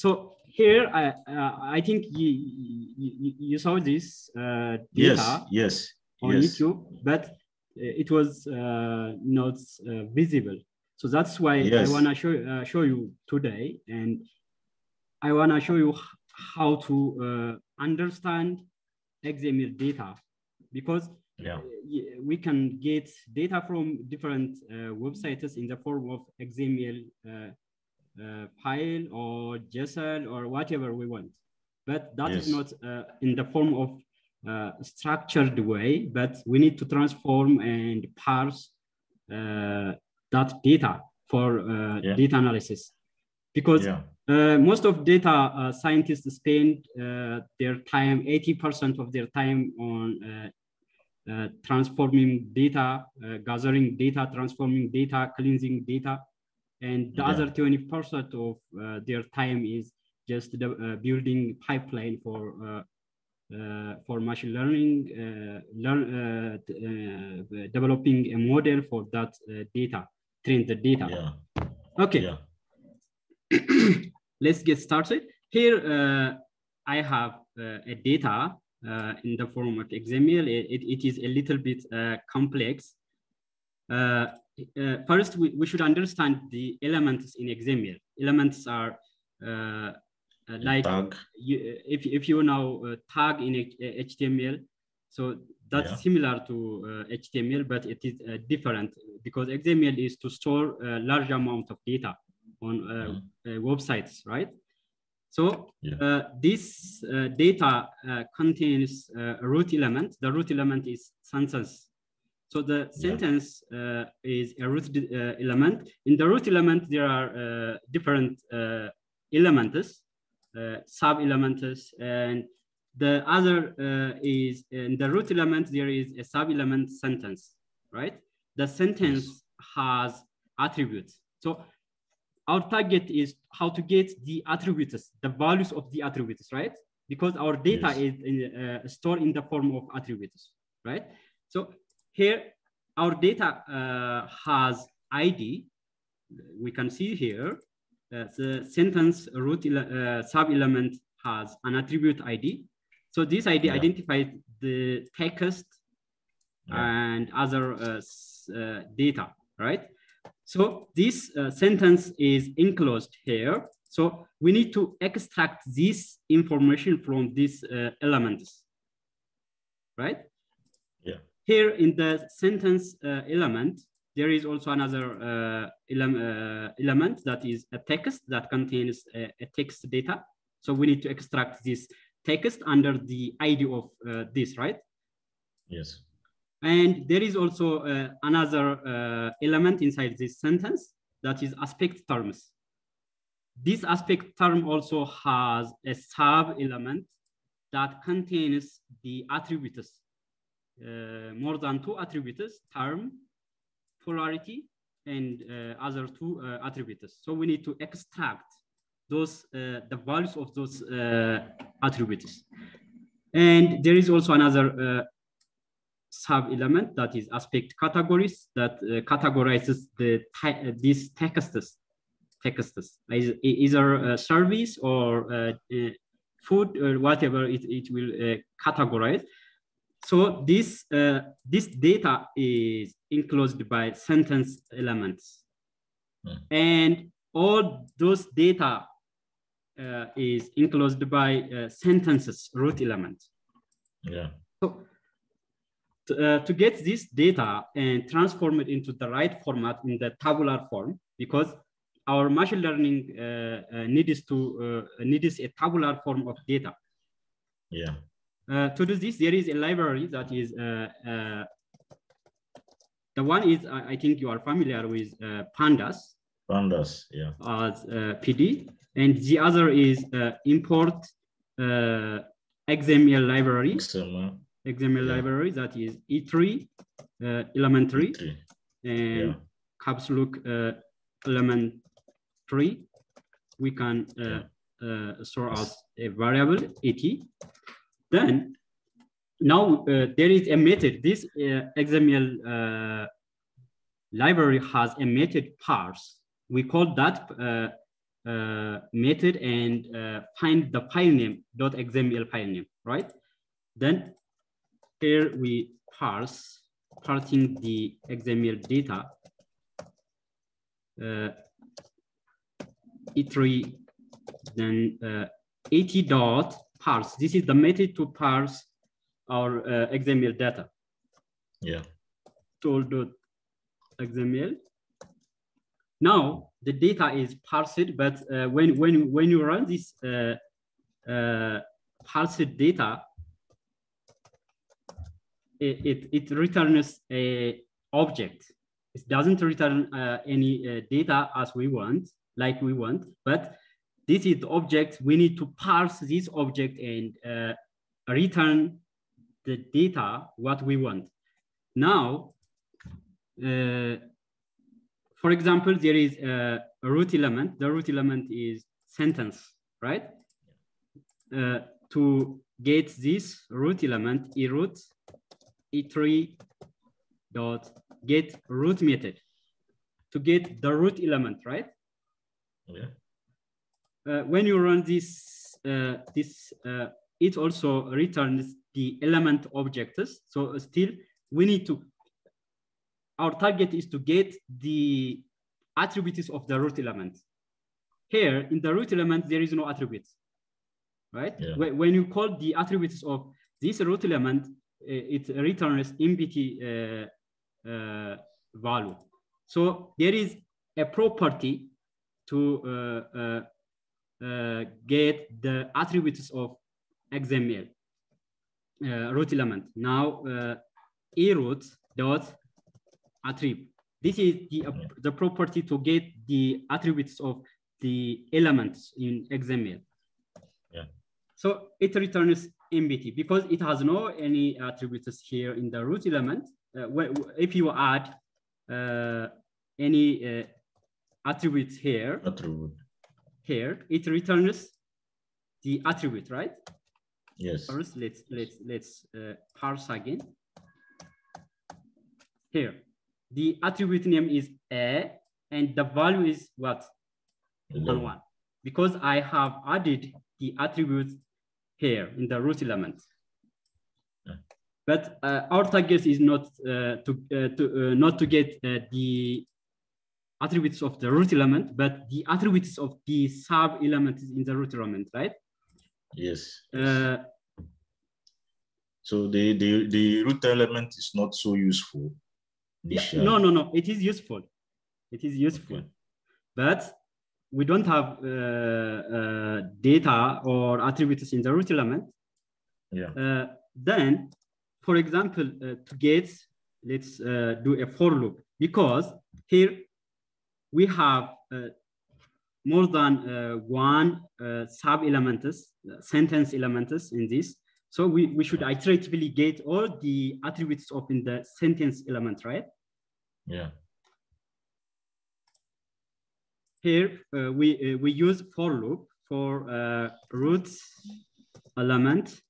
so here, I uh, I think you, you, you saw this uh, data yes, yes, on yes. YouTube, but uh, it was uh, not uh, visible. So that's why yes. I want to show uh, show you today, and I want to show you how to understand XML data because yeah. we can get data from different websites in the form of XML uh, file or JSON or whatever we want. But that yes. is not uh, in the form of uh, structured way, but we need to transform and parse uh, that data for uh, yeah. data analysis. Because yeah. Uh, most of data scientists spend their time, 80% of their time on transforming data, gathering data, transforming data, cleansing data, and the yeah. other 20% of uh, their time is just the, uh, building pipeline for uh, uh for machine learning, uh, learn, uh, developing a model for that data, train the data. Yeah. Okay. Yeah. Let's get started. Here, I have a data in the form of XML. It, it is a little bit complex. Uh, uh, first, we, we should understand the elements in XML. Elements are uh, like you, if, if you know tag in HTML, so that's yeah. similar to uh, HTML, but it is uh, different because XML is to store a large amount of data on uh, mm. websites, right? So yeah. this data contains a root element. The root element is sentence so the sentence uh, is a root uh, element. In the root element, there are uh, different uh, elements, uh, sub-elements, and the other uh, is in the root element, there is a sub-element sentence, right? The sentence has attributes. So our target is how to get the attributes, the values of the attributes, right? Because our data yes. is in, stored in the form of attributes, right? So here, our data uh, has ID. We can see here uh, the sentence root uh, sub-element has an attribute ID. So this ID yeah. identifies the text yeah. and other uh, uh, data, right? So this uh, sentence is enclosed here. So we need to extract this information from these elements, right? Here in the sentence uh, element, there is also another uh, ele uh, element that is a text that contains a, a, text data. So we need to extract this text under the ID of uh, this, right? Yes. And there is also uh, another uh, element inside this sentence that is aspect terms. This aspect term also has a sub element that contains the attributes uh, more than two attributes, term, polarity, and uh, other two uh, attributes. So we need to extract those, the values of those attributes. And there is also another sub-element that is aspect categories that uh, categorizes the these texts texts either uh, service or uh, food or whatever it, it will categorize so this, uh, this data is enclosed by sentence elements. Hmm. And all those data uh, is enclosed by uh, sentences root element. Yeah. So to, uh, to get this data and transform it into the right format in the tabular form, because our machine learning uh, uh, needs to needs a tabular form of data. Yeah. Uh, to do this, there is a library that is, uh, uh, the one is, I think you are familiar with Pandas. Pandas, yeah. As PD. And the other is import XML library. XML. XML yeah. library that is E3 uh, elementary E3. and yeah. caps look uh, element three. We can uh, uh, store as a variable ET. Then now uh, there is a method. This uh, XML uh, library has a method parse. We call that uh, uh, method and uh, find the file name dot .xml file name, right? Then here we parse, parsing the XML data. Uh, E3, then uh, ET dot parse. This is the method to parse our uh, XML data. Yeah. Tool.xml. Now the data is parsed, but uh, when when when you run this uh, uh, parsed data, it, it, it returns a object. It doesn't return uh, any uh, data as we want, like we want, but this is the object. We need to parse this object and uh, return the data what we want. Now, uh, for example, there is a, root element. The root element is sentence, right? Uh, to get this root element, e root e3 dot get root method to get the root element, right? Yeah. Uh, when you run this, uh, this uh, it also returns the element objects. So still, we need to. Our target is to get the attributes of the root element. Here in the root element, there is no attributes, right? Yeah. When you call the attributes of this root element, it returns empty uh, uh, value. So there is a property to uh, get the attributes of XML root element. Now eroot dot attribute. This is the, uh, the property to get the attributes of the elements in XML. Yeah. So it returns MBT because it has no any attributes here in the root element. Uh, if you add uh, any uh, attributes here, attribute. Here, it returns the attribute, right? Yes. First, let's let's let's uh, parse again. Here, the attribute name is a, and the value is what? One one, because I have added the attributes here in the root element. Yeah. But uh, our target is not uh, to uh, to uh, not to get uh, the attributes of the root element, but the attributes of the sub elements in the root element, right? Yes. Uh, so the, the the root element is not so useful. Yeah, no, no, no. It is useful. It is useful, okay. but we don't have uh, uh, data or attributes in the root element. Yeah. Uh, then, for example, uh, to get, let's uh, do a for loop because here we have uh, more than one sub elements, sentence elements in this. So we, we should iteratively get all the attributes of in the sentence element, right? Yeah. Here uh, we uh, we use for loop for uh, root element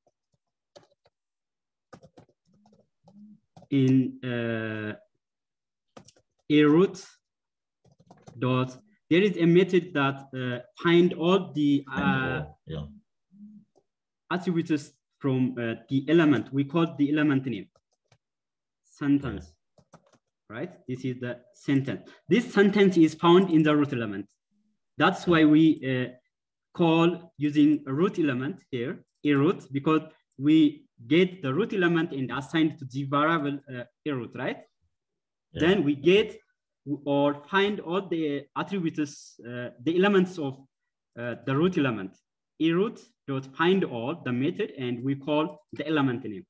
in uh, a root dot. There is a method that uh, find all the uh, yeah. attributes from uh, the element. We call the element name sentence right? This is the sentence. This sentence is found in the root element. That's why we uh, call using a root element here, a root, because we get the root element and assign to the variable uh, a root, right? Yeah. Then we get or find all the attributes, uh, the elements of uh, the root element. A root dot find all the method, and we call the element name.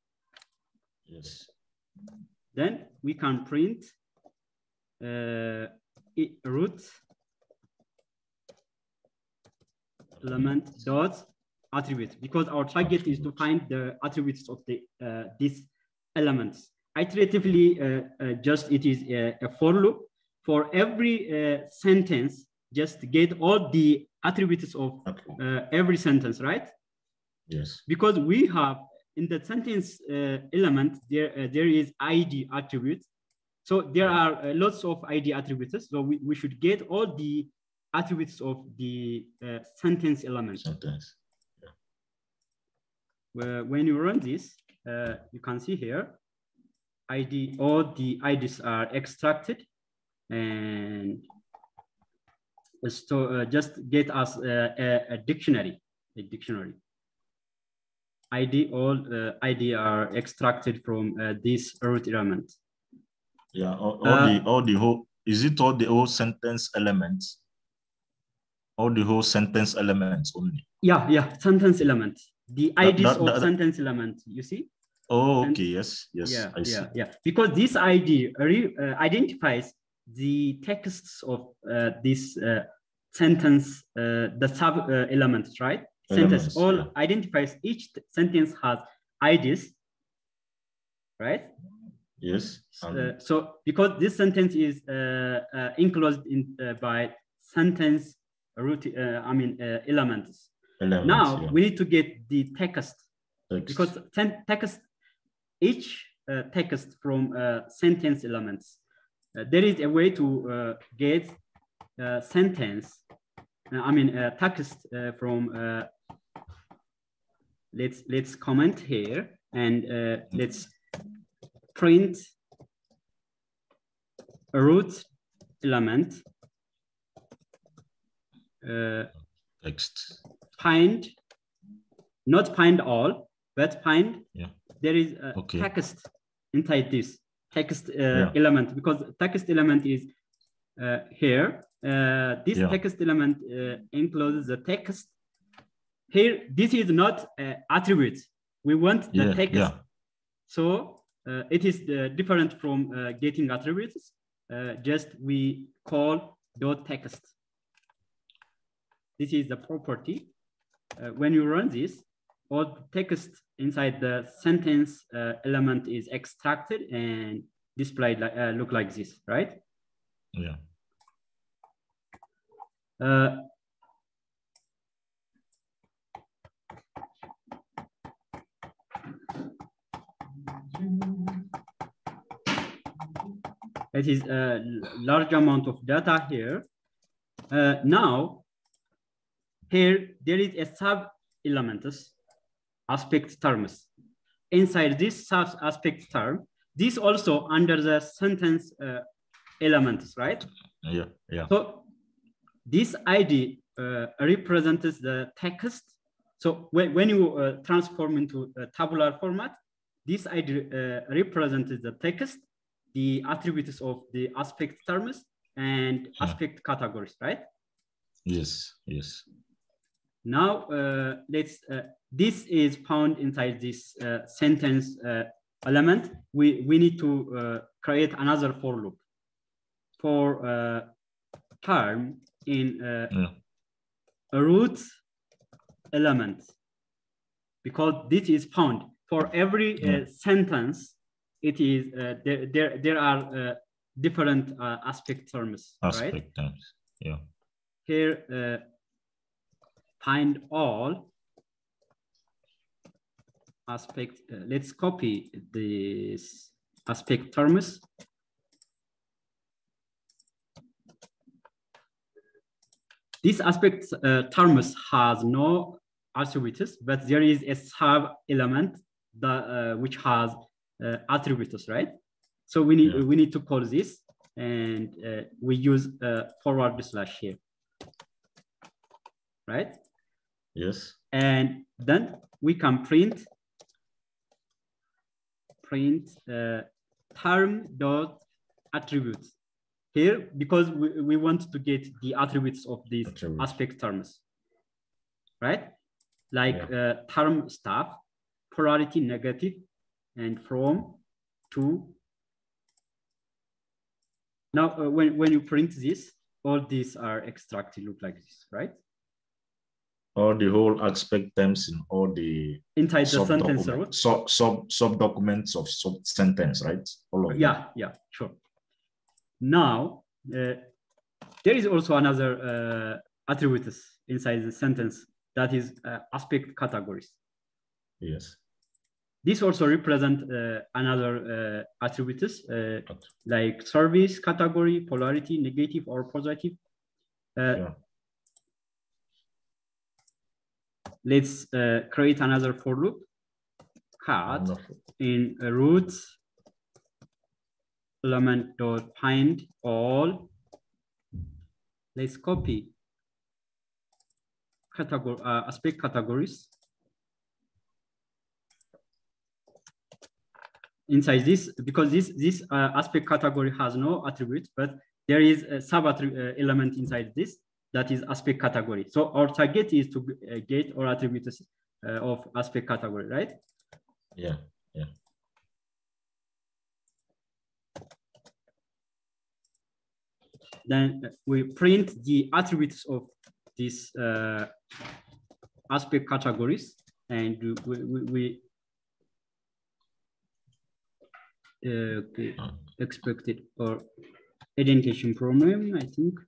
Yes. Then we can print uh, root element dot attribute because our target is to find the attributes of the uh, these elements. Iteratively, uh, uh, just it is a, a, for loop for every uh, sentence. Just get all the attributes of uh, every sentence, right? Yes. Because we have in the sentence uh, element there there is ID attribute. So there are lots of ID attributes. So we, we should get all the attributes of the uh, sentence element. Sentence. Where when you run this, uh, you can see here, ID, all the IDs are extracted and so uh, just get us a, a, a, dictionary, a dictionary. ID, all uh, ID are extracted from uh, this root element. Yeah, all, all the all the whole is it all the whole sentence elements? All the whole sentence elements only. Yeah, yeah, sentence element. The IDs that, that, of that, sentence element. You see? Oh, okay. yes, yes. Yeah, I see. yeah, yeah. Because this ID re, uh, identifies the texts of uh, this uh, sentence, uh, the sub uh, elements, right? Elements, sentence all yeah. identifies each sentence has IDs, right? Yes. Um, uh, so because this sentence is uh, uh, enclosed in uh, by sentence root, uh, I mean uh, elements. elements. Now yeah. we need to get the text, text. because text, each text from sentence elements. Uh, there is a way to uh, get uh, sentence, I mean text from. let's let's comment here and let's print a root element uh, text find not find all but find yeah there is a okay. text inside this text uh, yeah. element because text element is uh, here uh, this yeah. text element uh, encloses the text here this is not attribute we want the yeah, text so uh, it is uh, different from uh, getting attributes. just we call dot text. This is the property. when you run this, all the text inside the sentence element is extracted and displayed like look like this, right? Yeah. Uh, It is a large amount of data here. Uh, now, here there is a sub elements aspect terms. Inside this sub aspect term, this also under the sentence uh, elements, right? Yeah, yeah. So this ID uh, represents the text. So when, when you uh, transform into a tabular format, this ID uh, represents the text the attributes of the aspect terms and yeah. aspect categories, right? Yes, yes. Now, uh, let's, uh, this is found inside this uh, sentence uh, element. We, we need to uh, create another for loop for uh, term in yeah. a root element because this is found for every yeah. sentence it is uh, there, there there are uh, different uh, aspect terms aspect right? terms yeah here uh, find all aspect uh, let's copy this aspect terms this aspect uh, terms has no attributes but there is a sub element that which has uh, attributes, right? So we need yeah. we need to call this, and uh, we use uh, forward slash here, right? Yes. And then we can print print uh, term dot attributes here because we, we want to get the attributes of these attributes. aspect terms, right? Like yeah. uh, term stuff, polarity negative, and from to. Now, uh, when, when you print this, all these are extracted, look like this, right? All the whole aspect terms in all the inside the sentence sub sub sub documents of sub sentence, right? All of yeah, them. yeah, sure. Now uh, there is also another uh, attributes inside the sentence that is uh, aspect categories. Yes. This also represent uh, another uh, attributes uh, like service category, polarity, negative or positive. Uh, Yeah. Let's uh, create another for loop. Cut in a root element dot find all. Let's copy category uh, aspect categories. Inside this, because this this uh, aspect category has no attribute, but there is a sub uh, element inside this that is aspect category. So our target is to uh, get all attributes uh, of aspect category, right? Yeah. Yeah. Then we print the attributes of these uh, aspect categories and we, we, we uh, expected or indentation problem, I think.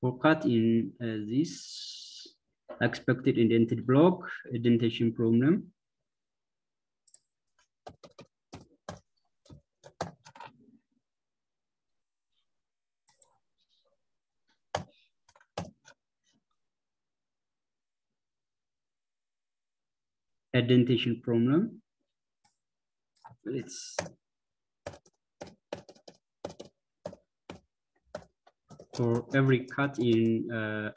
For cut in uh, this expected indented block, indentation problem. Indentation problem. Let's for every cut in uh,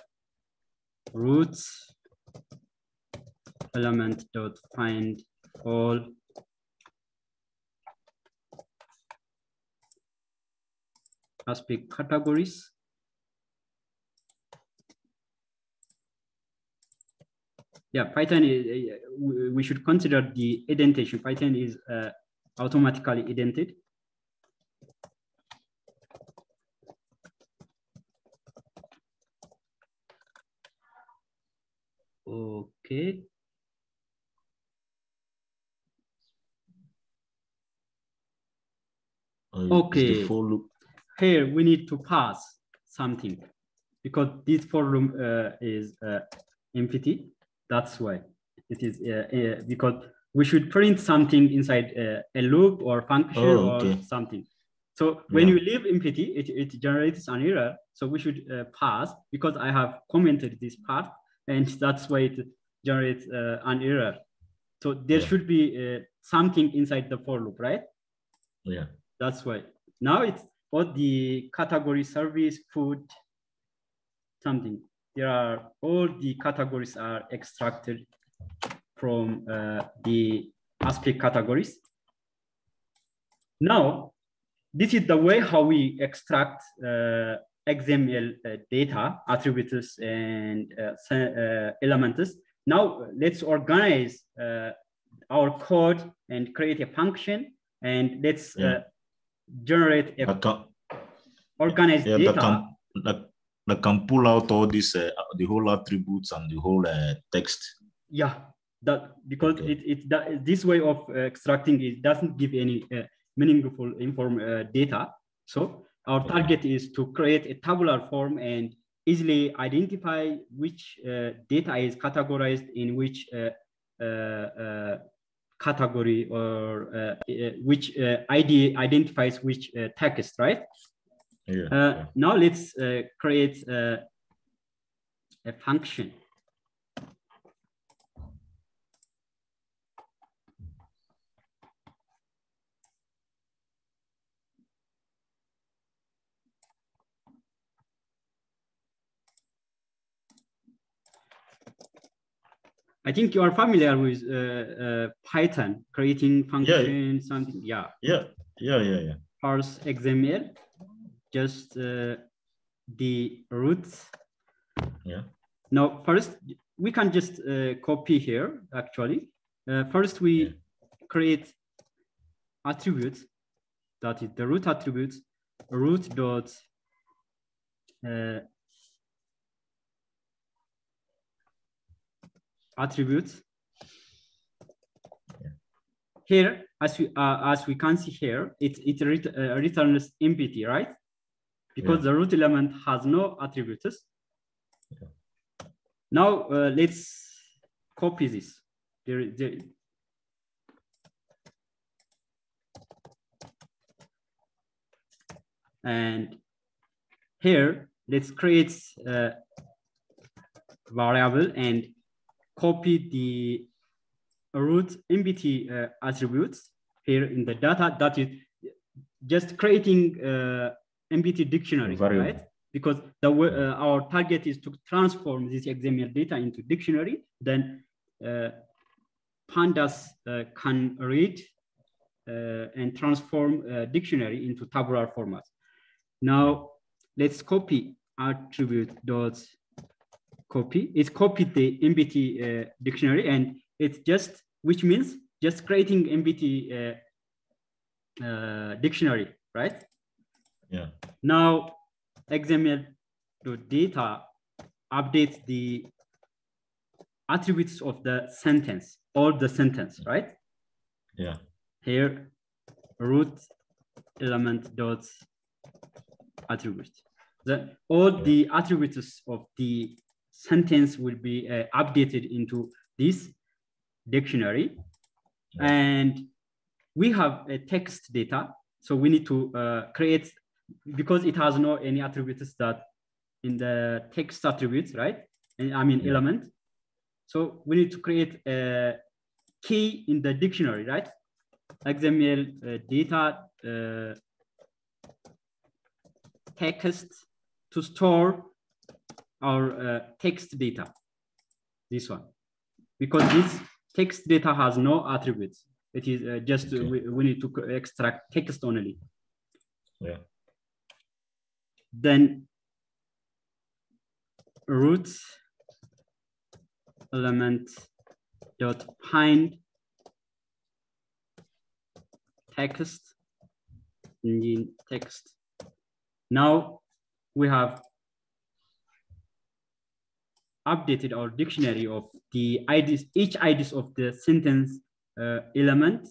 roots element dot find all aspect categories. Yeah, Python, is, uh, we- we should consider the indentation. Python is uh, automatically indented. Okay. Okay. For loop. here we need to pass something because this for loop uh, is uh, empty. That's why it is uh, uh, because we should print something inside uh, a loop or function Oh, or something. So when Yeah. you leave empty, it, it generates an error. So we should uh, pass because I have commented this part and that's why it generates uh, an error. So there Yeah. should be uh, something inside the for loop, right? Yeah. That's why. Now it's all the category service, food, something. There are all the categories are extracted from uh, the aspect categories. Now, this is the way how we extract uh, XML uh, data, attributes and uh, uh, elements. Now let's organize uh, our code and create a function and let's Yeah. uh, generate a can, organized yeah, data. that can, that, that can pull out all this, uh, the whole attributes and the whole uh, text. Yeah, that because Okay. it, it that, this way of extracting it doesn't give any uh, meaningful inform uh, data. So our target is to create a tabular form and easily identify which uh, data is categorized in which uh, uh, uh, category or uh, which uh, ID identifies which uh, text, right? Yeah. Uh, yeah. now let's uh, create uh, a function. I think you are familiar with uh, uh, Python, creating function, something. Yeah, Yeah. Yeah. Yeah. Yeah. parse XML, just uh, the roots. Yeah. Now, first, we can just uh, copy here, actually. Uh, first, we Yeah. create attributes, that is the root attributes, root dot uh, attributes. Here, as we uh, as we can see here, it it ret uh, returns empty, right? Because yeah. the root element has no attributes. Yeah. Now uh, let's copy this. There, there, and here let's create a variable and copy the root MBT uh, attributes here in the data that is just creating uh, MBT dictionary, variable. right? Because the uh, our target is to transform this XML data into dictionary, then uh, pandas uh, can read uh, and transform dictionary into tabular format. Now let's copy attribute dot copy. It's copied the MBT dictionary and it's just, which means just creating MBT uh, dictionary, right? Yeah. Now, XML data updates the attributes of the sentence or the sentence, right? Yeah. Here, root element dot attribute. The, all yeah. the attributes of the sentence will be uh, updated into this dictionary. And we have a text data. So we need to uh, create, because it has no any attributes that in the text attributes, right? And I mean element. So we need to create a key in the dictionary, right? XML uh, data uh, text to store our uh, text data, this one. Because this text data has no attributes. It is uh, just okay. we, we need to extract text only. Yeah. Then root element dot find text engine text. Now we have updated our dictionary of the IDs, each IDs of the sentence uh, element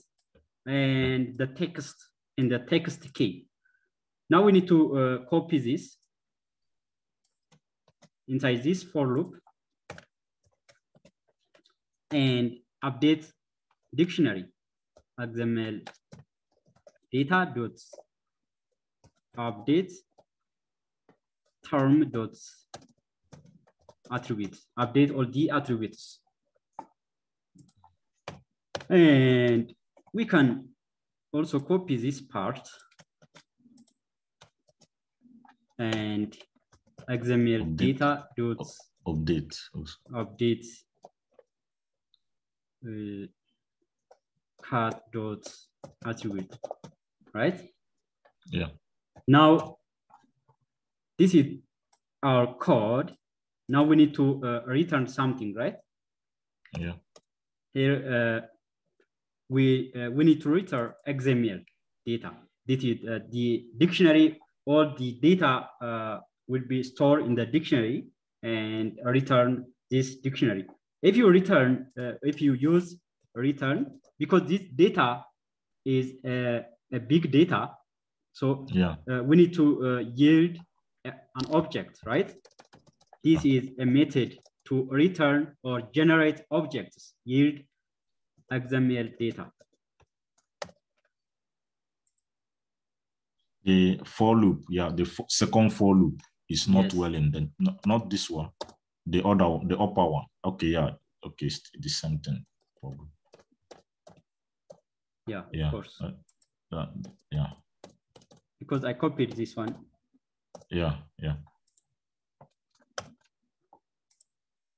and the text in the text key. Now we need to uh, copy this inside this for loop and update dictionary XML data dots update term dots attributes update all the attributes and we can also copy this part and XML update. data dots update update uh, cat dot attribute, right? Yeah. Now, this is our code. Now we need to uh, return something, right? Yeah. Here, uh, we, uh, we need to return XML data. This is uh, the dictionary, all the data uh, will be stored in the dictionary and return this dictionary. If you return, uh, if you use return, because this data is a, a big data, so yeah. Uh, we need to uh, yield an object, right? This is a method to return or generate objects, yield XML data. The for loop, yeah, the second for loop is not yes. well in not, not this one, the other, the upper one. Okay, yeah, okay, it's the same thing. Probably. Yeah, yeah, of course. Uh, uh, yeah. Because I copied this one. Yeah, yeah.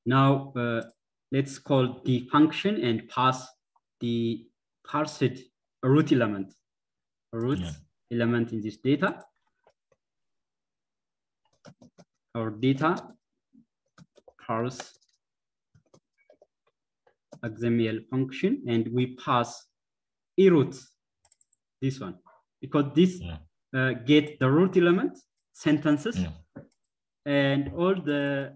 Now uh, let's call the function and pass the parsed root element, root yeah. element in this data. Our data parse XML function and we pass a root, this one, because this yeah. uh, get the root element, sentences, yeah. and all the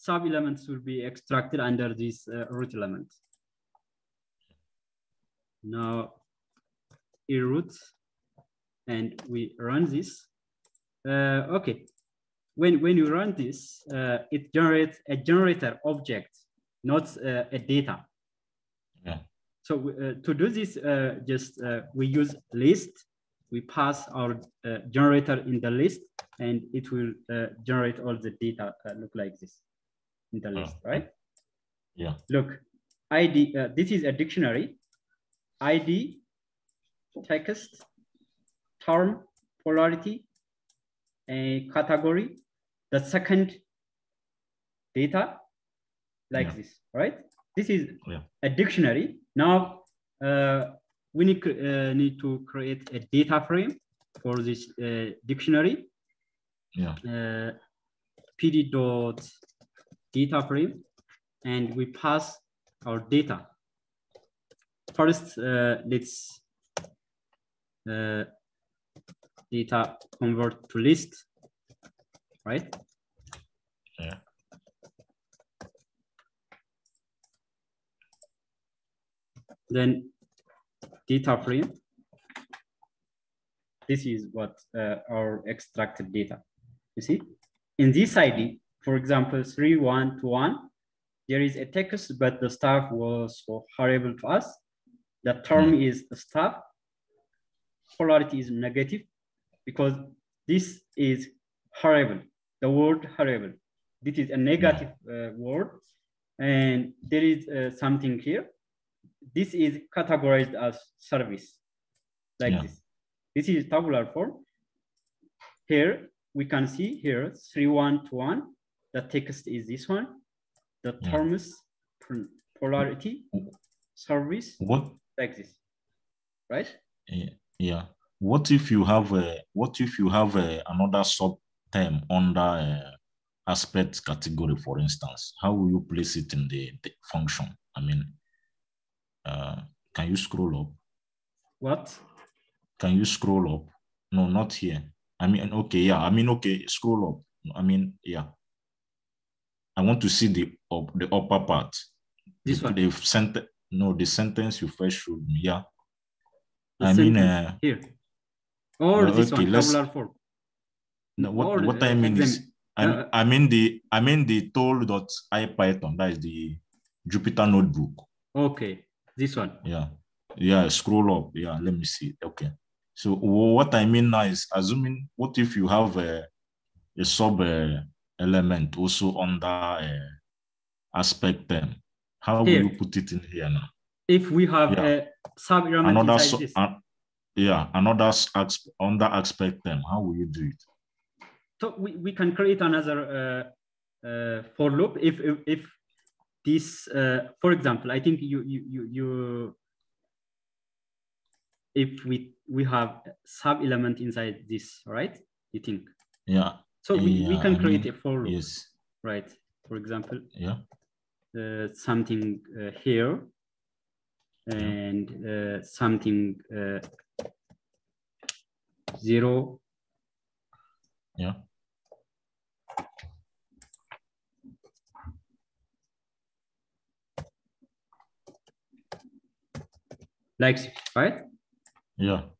sub elements will be extracted under this uh, root element. Now a root and we run this. Uh, okay, when, when you run this, uh, it generates a generator object, not uh, a data. Yeah. So uh, to do this, uh, just uh, we use list we pass our uh, generator in the list and it will uh, generate all the data look like this in the list, right? Yeah. Look, ID, uh, this is a dictionary, ID, text, term, polarity, a category, the second data like Yeah. this, right? This is Yeah. a dictionary. Now uh, we need, uh, need to create a data frame for this uh, dictionary. Yeah. Uh, pd dot data frame, and we pass our data. First, uh, let's uh, data convert to list, right? Yeah. Then data frame. This is what uh, our extracted data. You see, in this ID, for example, three one to one, there is a text, but the staff was so horrible to us. The term is staff. Polarity is negative because this is horrible. The word horrible. This is a negative uh, word, and there is uh, something here. This is categorized as service, like Yeah. this. This is tabular form. Here we can see here three one to one. The text is this one. The terms pol- polarity service What like this, right? Yeah. What if you have a what if you have a, another sub term under a aspect category, for instance? How will you place it in the, the function? I mean, uh, can you scroll up? What? Can you scroll up? No, not here. I mean, okay, yeah. I mean, okay, scroll up. I mean, yeah. I want to see the up the upper part. This the, one. The sent no, the sentence you first showed me. Yeah. The I mean, uh, here. Or no, this okay, one, let's- tabular form. No, what, Or, what uh, I mean is, I, uh, I mean the I mean the tool.ipython, that is the Jupyter notebook. Okay, this one. Yeah. Yeah, scroll up. Yeah, let me see. Okay. So what I mean now is assuming what if you have a, a sub uh, element also under uh, aspect term? How will you put it in here now? If we have Yeah. a sub element Another so, this, uh, yeah, another under aspect term. How will you do it? so we, we can create another uh, uh, for loop if if, if this, uh, for example, I think you you you you if we we have sub element inside this, right? You think Yeah. So? We, we Yeah, can I create mean, a for loop, Yes. right? For example, Yeah. uh, something uh, here and uh, something uh, zero Yeah. like right Yeah.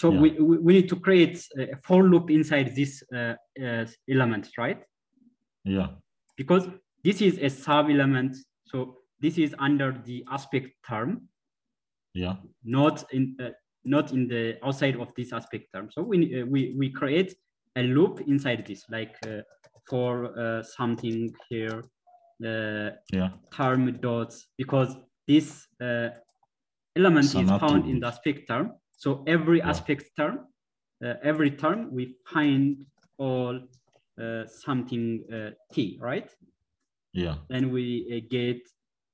So Yeah. we, we need to create a for loop inside this uh, uh, element right Yeah. because this is a sub element so this is under the aspect term Yeah. not in uh, not in the outside of this aspect term. So we uh, we we create a loop inside this, like uh, for uh, something here, uh, Yeah. term dots, because this uh, element is found in the aspect term. So every Yeah. aspect term, uh, every term we find all uh, something uh, t, right? Yeah. Then we uh, get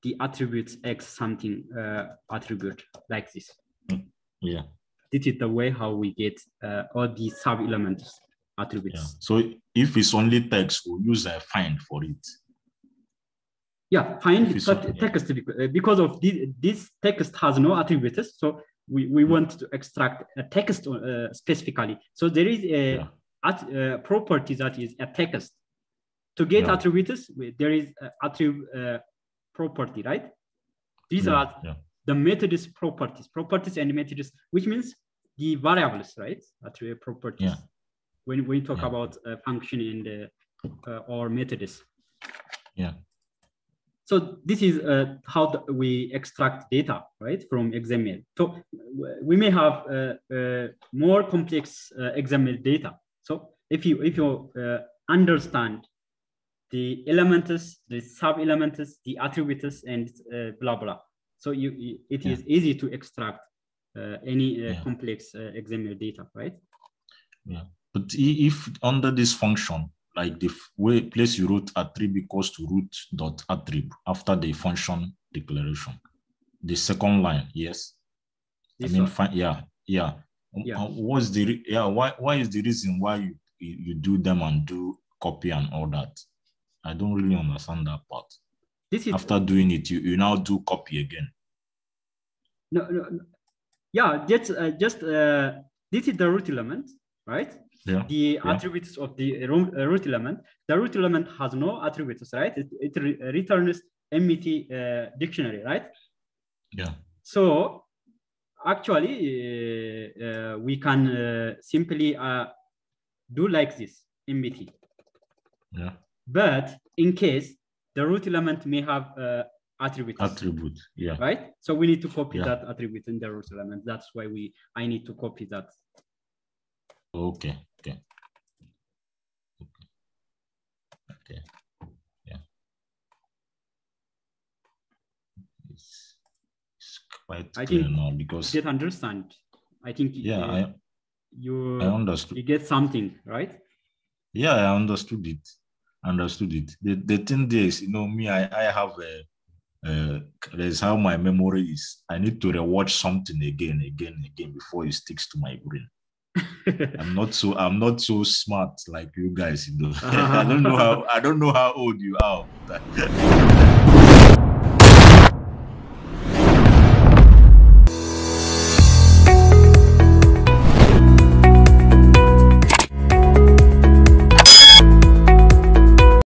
the attributes x something uh, attribute like this. Yeah. This is the way how we get uh, all these sub elements Yeah. attributes. So if it's only text, we'll use a find for it. Yeah, find If it's but not- yeah. text uh, because of this, this text has no attributes. So we, we want to extract a text uh, specifically. So there is a Yeah. at, uh, property that is a text. To get Yeah. attributes, there is a attribute uh, property, right? These Yeah. are Yeah. the methods properties, properties and methods, which means the variables, right? Attribute properties. When we talk about uh, function and uh, uh, or methods. Yeah. So this is uh, how the, we extract data, right, from XML. So we may have uh, uh, more complex uh, XML data. So if you if you uh, understand the elements, the sub-elements, the attributes, and uh, blah blah, so you, it yeah. easy to extract any yeah. complex XML data, right? Yeah, but if under this function like the way place you wrote attrib equals to root dot attrib after the function declaration. The second line, yes. This I mean, fine, yeah, yeah. yeah. Uh, what's the yeah? Why why is the reason why you you do them and do copy and all that? I don't really understand that part. This is after doing it, you, you now do copy again. No, no, no. yeah, just uh, just uh, this is the root element, right? Yeah. the yeah. attributes of the root element. The root element has no attributes, right? It, it re returns MET uh, dictionary, right? Yeah. So actually, uh, uh, we can uh, simply uh, do like this, MET. Yeah. But in case the root element may have uh, attributes. Attribute, yeah. Right. So we need to copy yeah. that attribute in the root element. That's why we I need to copy that. Okay. Okay. Okay. Yeah. It's, it's quite I clear think now because you get understand. I think yeah, uh, I, you I understood. You get something, right? Yeah, I understood it. Understood it. The, the thing is, you know, me, I, I have a uh, that's how my memory is. I need to rewatch something again, again, again before it sticks to my brain. I'm not so I'm not so smart like you guys, you know. I don't know how I don't know how old you are.